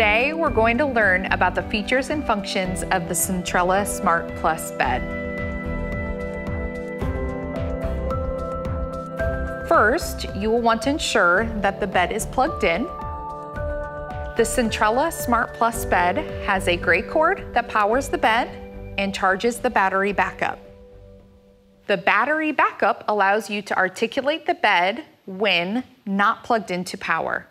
Today, we're going to learn about the features and functions of the Centrella Smart Plus bed. First, you will want to ensure that the bed is plugged in. The Centrella Smart Plus bed has a gray cord that powers the bed and charges the battery backup. The battery backup allows you to articulate the bed when not plugged into power.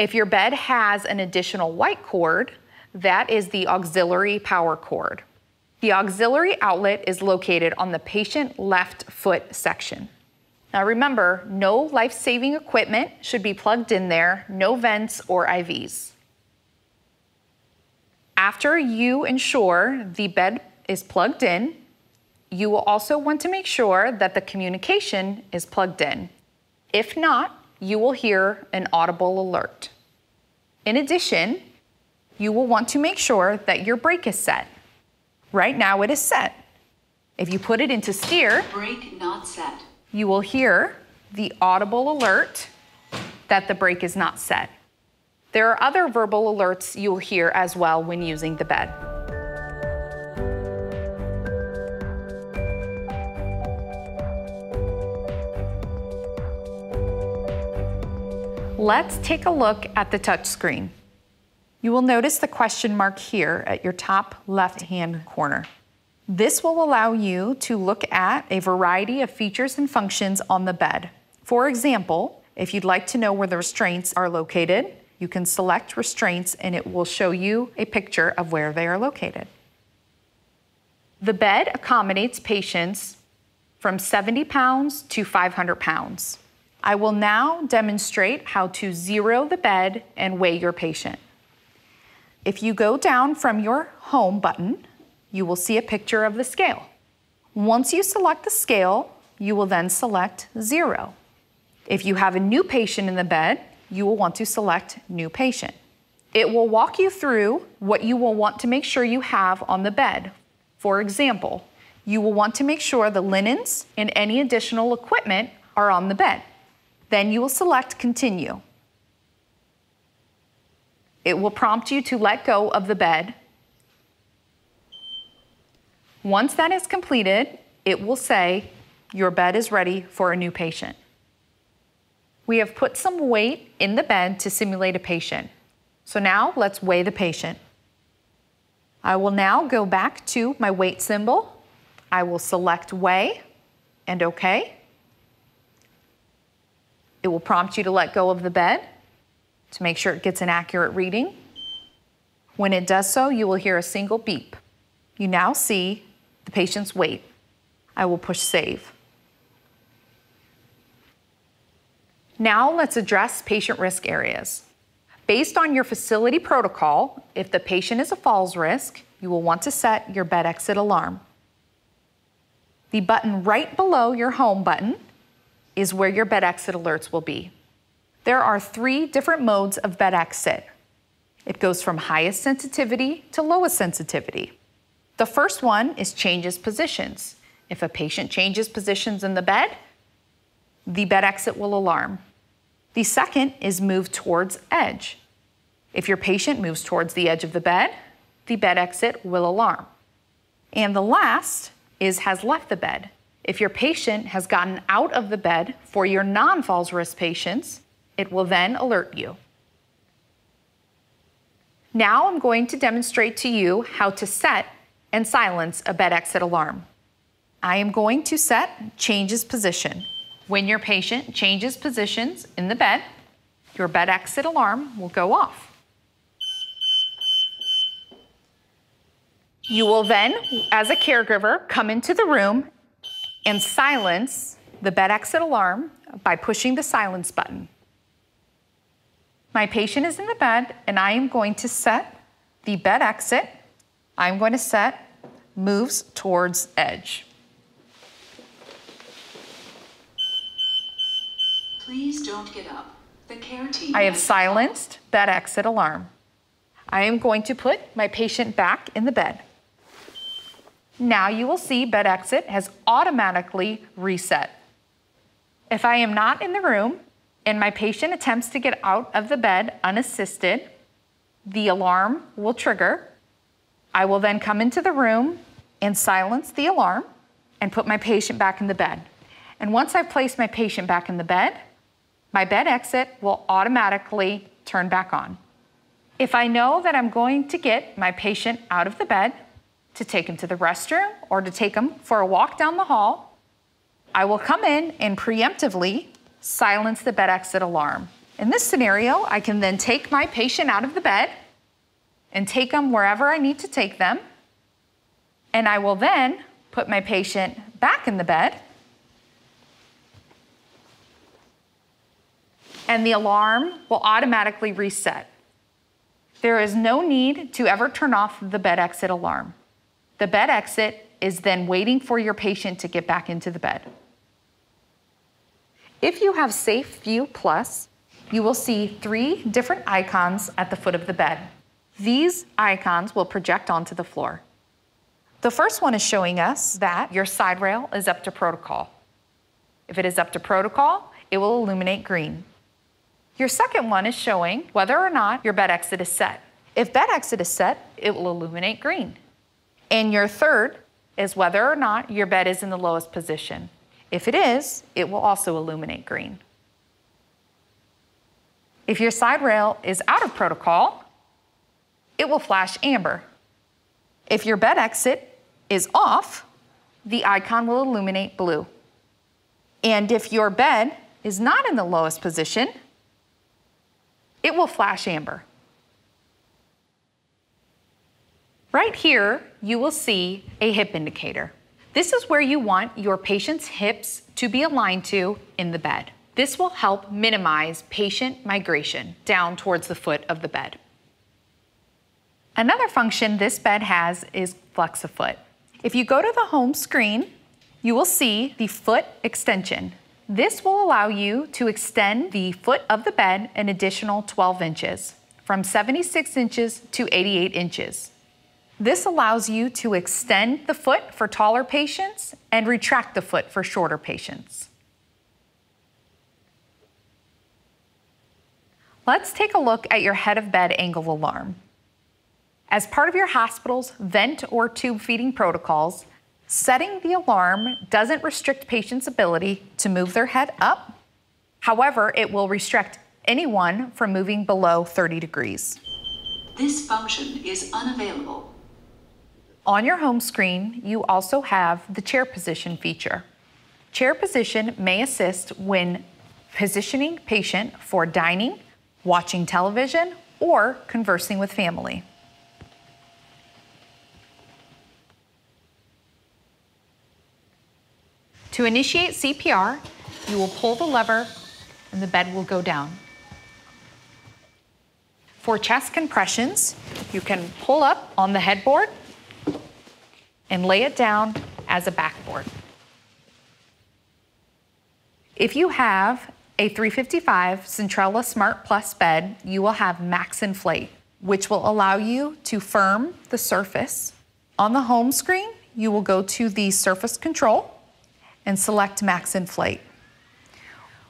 If your bed has an additional white cord, that is the auxiliary power cord. The auxiliary outlet is located on the patient left foot section. Now remember, no life-saving equipment should be plugged in there, no vents or IVs. After you ensure the bed is plugged in, you will also want to make sure that the communication is plugged in. If not, you will hear an audible alert. In addition, you will want to make sure that your brake is set. Right now it is set. If you put it into steer, brake not set. You will hear the audible alert that the brake is not set. There are other verbal alerts you'll hear as well when using the bed. Let's take a look at the touchscreen. You will notice the question mark here at your top left-hand corner. This will allow you to look at a variety of features and functions on the bed. For example, if you'd like to know where the restraints are located, you can select restraints and it will show you a picture of where they are located. The bed accommodates patients from 70 pounds to 500 pounds. I will now demonstrate how to zero the bed and weigh your patient. If you go down from your home button, you will see a picture of the scale. Once you select the scale, you will then select zero. If you have a new patient in the bed, you will want to select new patient. It will walk you through what you will want to make sure you have on the bed. For example, you will want to make sure the linens and any additional equipment are on the bed. Then you will select Continue. It will prompt you to let go of the bed. Once that is completed, it will say, your bed is ready for a new patient. We have put some weight in the bed to simulate a patient. So now let's weigh the patient. I will now go back to my weight symbol. I will select weigh and okay. It will prompt you to let go of the bed to make sure it gets an accurate reading. When it does so, you will hear a single beep. You now see the patient's weight. I will push save. Now let's address patient risk areas. Based on your facility protocol, if the patient is a falls risk, you will want to set your bed exit alarm. The button right below your home button is where your bed exit alerts will be. There are three different modes of bed exit. It goes from highest sensitivity to lowest sensitivity. The first one is changes positions. If a patient changes positions in the bed, the bed exit will alarm. The second is move towards edge. If your patient moves towards the edge of the bed, the bed exit will alarm. And the last is has left the bed. If your patient has gotten out of the bed for your non-falls risk patients, it will then alert you. Now I'm going to demonstrate to you how to set and silence a bed exit alarm. I am going to set changes position. When your patient changes positions in the bed, your bed exit alarm will go off. You will then, as a caregiver, come into the room and silence the bed exit alarm by pushing the silence button. My patient is in the bed and I am going to set the bed exit. I'm going to set moves towards edge. Please don't get up. The care team. I have silenced bed exit alarm. I am going to put my patient back in the bed. Now you will see bed exit has automatically reset. If I am not in the room and my patient attempts to get out of the bed unassisted, the alarm will trigger. I will then come into the room and silence the alarm and put my patient back in the bed. And once I've placed my patient back in the bed, my bed exit will automatically turn back on. If I know that I'm going to get my patient out of the bed to take him to the restroom or to take him for a walk down the hall, I will come in and preemptively silence the bed exit alarm. In this scenario, I can then take my patient out of the bed and take them wherever I need to take them. And I will then put my patient back in the bed. And the alarm will automatically reset. There is no need to ever turn off the bed exit alarm. The bed exit is then waiting for your patient to get back into the bed. If you have Safe View Plus, you will see three different icons at the foot of the bed. These icons will project onto the floor. The first one is showing us that your side rail is up to protocol. If it is up to protocol, it will illuminate green. Your second one is showing whether or not your bed exit is set. If bed exit is set, it will illuminate green. And your third is whether or not your bed is in the lowest position. If it is, it will also illuminate green. If your side rail is out of protocol, it will flash amber. If your bed exit is off, the icon will illuminate blue. And if your bed is not in the lowest position, it will flash amber. Right here, you will see a hip indicator. This is where you want your patient's hips to be aligned to in the bed. This will help minimize patient migration down towards the foot of the bed. Another function this bed has is Flex-A-Foot. If you go to the home screen, you will see the foot extension. This will allow you to extend the foot of the bed an additional 12 inches, from 76 inches to 88 inches. This allows you to extend the foot for taller patients and retract the foot for shorter patients. Let's take a look at your head of bed angle alarm. As part of your hospital's vent or tube feeding protocols, setting the alarm doesn't restrict patients' ability to move their head up. However, it will restrict anyone from moving below 30 degrees. This function is unavailable. On your home screen, you also have the chair position feature. Chair position may assist when positioning patient for dining, watching television, or conversing with family. To initiate CPR, you will pull the lever and the bed will go down. For chest compressions, you can pull up on the headboard and lay it down as a backboard. If you have a 355 Centrella Smart Plus bed, you will have Max Inflate, which will allow you to firm the surface. On the home screen, you will go to the surface control and select Max Inflate.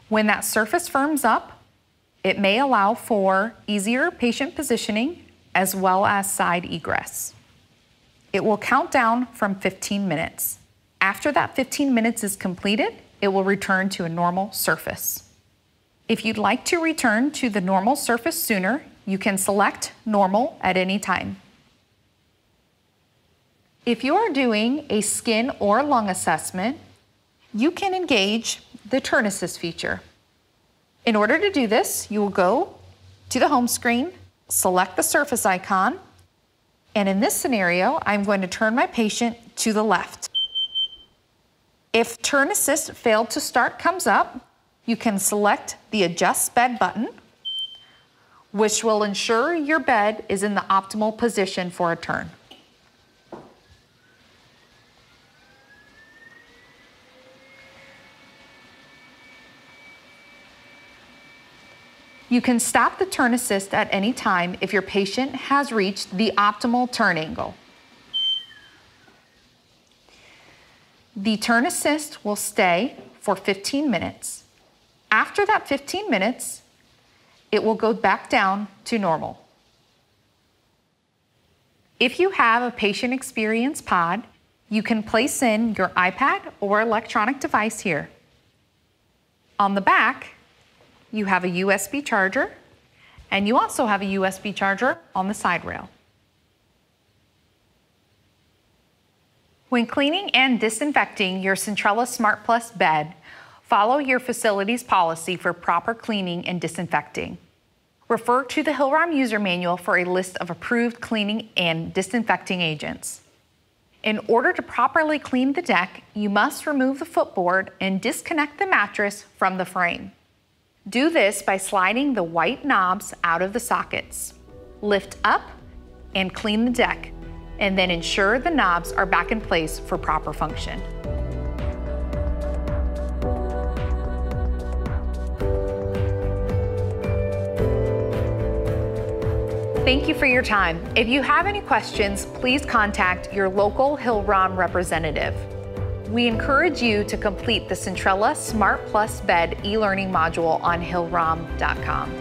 When that surface firms up, it may allow for easier patient positioning as well as side egress. It will count down from 15 minutes. After that 15 minutes is completed, it will return to a normal surface. If you'd like to return to the normal surface sooner, you can select normal at any time. If you are doing a skin or lung assessment, you can engage the Turn Assist feature. In order to do this, you will go to the home screen, select the surface icon, and in this scenario, I'm going to turn my patient to the left. If Turn Assist failed to start comes up, you can select the Adjust Bed button, which will ensure your bed is in the optimal position for a turn. You can stop the turn assist at any time if your patient has reached the optimal turn angle. The turn assist will stay for 15 minutes. After that 15 minutes, it will go back down to normal. If you have a patient experience pod, you can place in your iPad or electronic device here. On the back, you have a USB charger, and you also have a USB charger on the side rail. When cleaning and disinfecting your Centrella Smart Plus bed, follow your facility's policy for proper cleaning and disinfecting. Refer to the Hillrom user manual for a list of approved cleaning and disinfecting agents. In order to properly clean the deck, you must remove the footboard and disconnect the mattress from the frame. Do this by sliding the white knobs out of the sockets. Lift up and clean the deck and then ensure the knobs are back in place for proper function. Thank you for your time. If you have any questions, please contact your local Hillrom representative. We encourage you to complete the Centrella Smart Plus Bed e-learning module on hillrom.com.